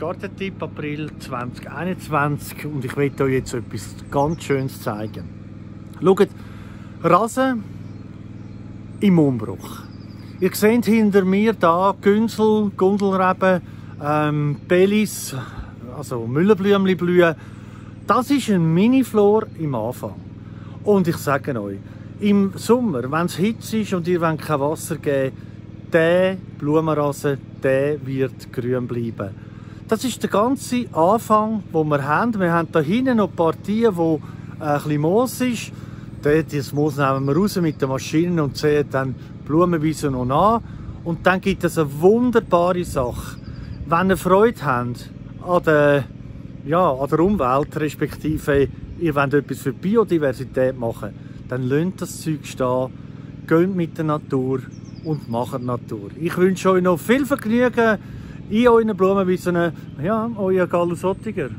Gartentipp April 2021 und ich möchte euch jetzt etwas ganz Schönes zeigen. Schaut, Rasen im Umbruch. Ihr seht hinter mir da Günsel, Gundelreben, ähm, Bellis, also Müllenblümchen blühen. Das ist ein Mini-Flor im Anfang. Und ich sage euch, im Sommer, wenn es hitze ist und ihr kein Wasser geben der Blumenrasen, der wird grün bleiben. Das ist der ganze Anfang, den wir haben. Wir haben hier hinten noch Partien, wo äh, ein bisschen Moos ist. Das Moos nehmen wir raus mit den Maschinen und sehen dann Blumenwiese noch nach. Und dann gibt es eine wunderbare Sache. Wenn ihr Freude habt an der, ja, an der Umwelt, respektive ihr wollt etwas für Biodiversität machen, dann lasst das Zeug stehen, geht mit der Natur und macht Natur. Ich wünsche euch noch viel Vergnügen in euren Blumenwiesen. Ja, euer Gallus Ottiger.